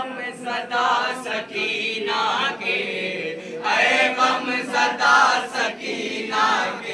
एवं सदा सकीना के एवं सदा सकीना के।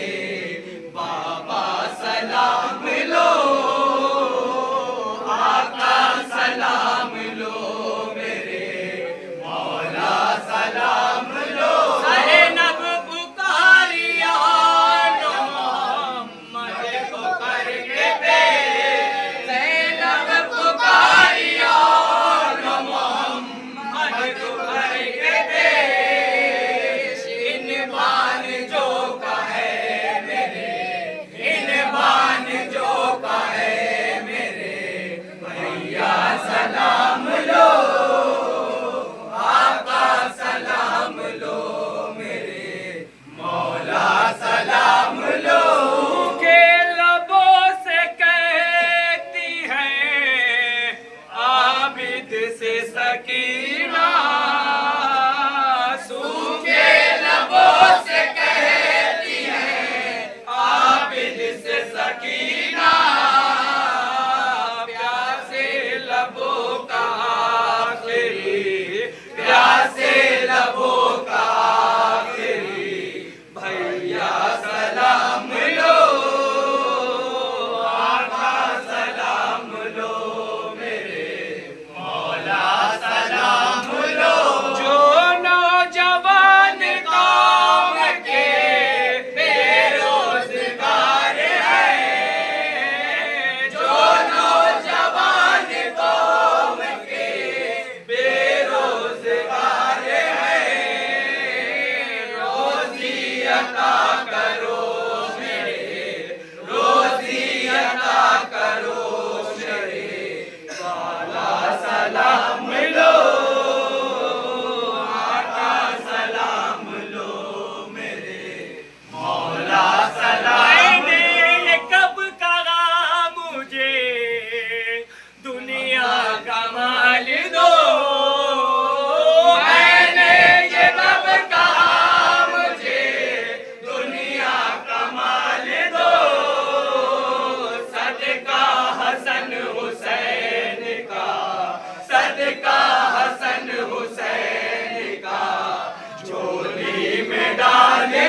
हुसैन का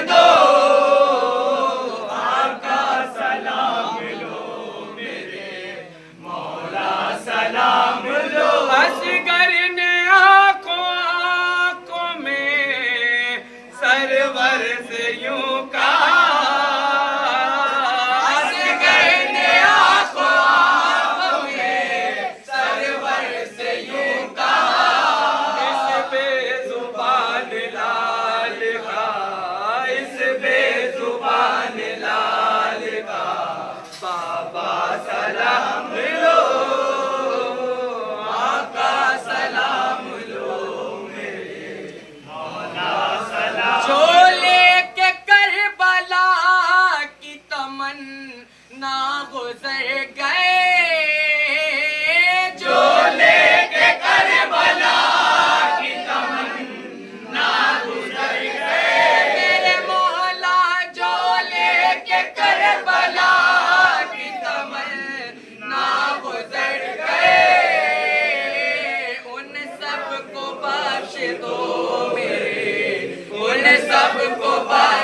दो आका सलाम लो मेरे मौला सलाम लो असगर ने आँखों आँखों में सरवर से मुर्शिदों मेरे। उन सबको पा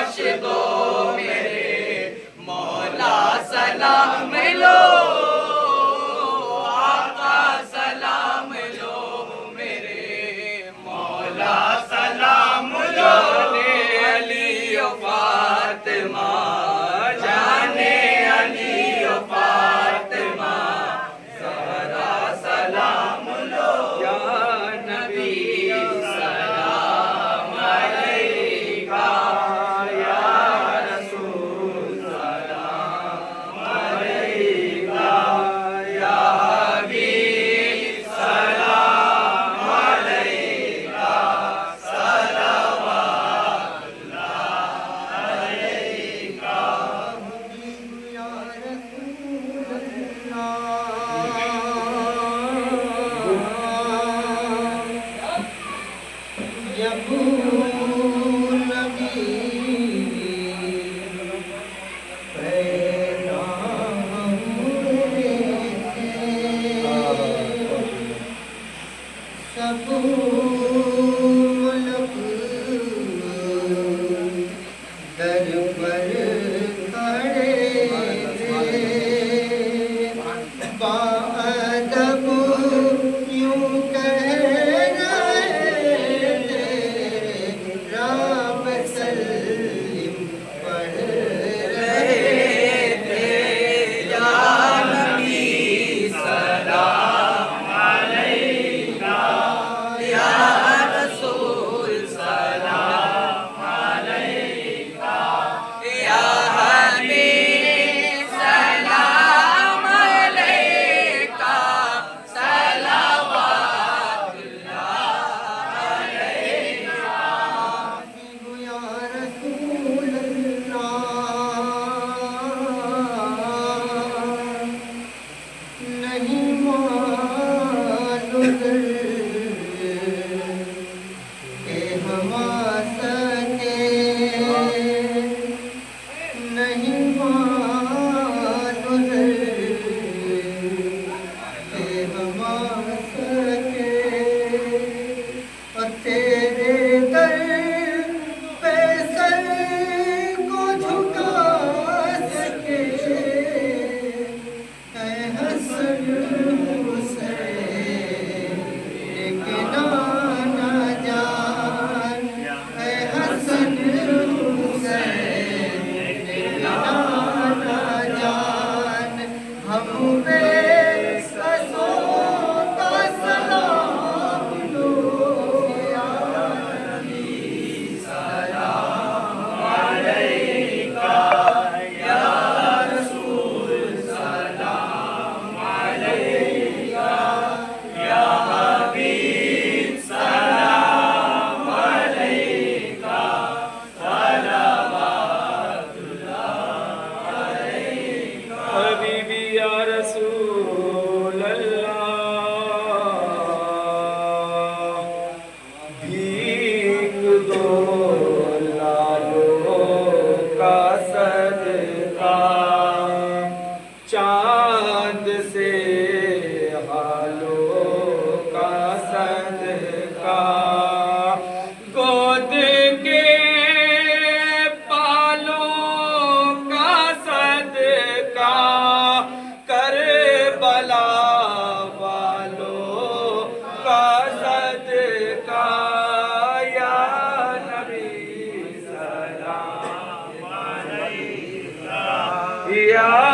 Yeah.